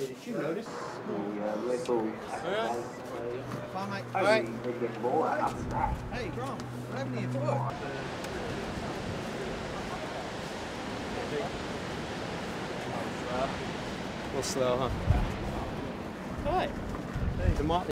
Did you notice? Alright. Fine, mate. Alright. Hey, Grom, what happened to foot? A little slow, huh? Hi. The